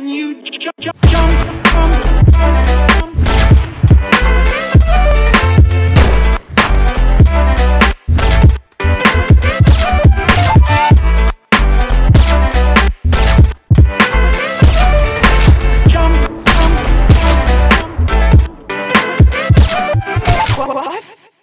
when you jump, jump, jump, jump, jump. What?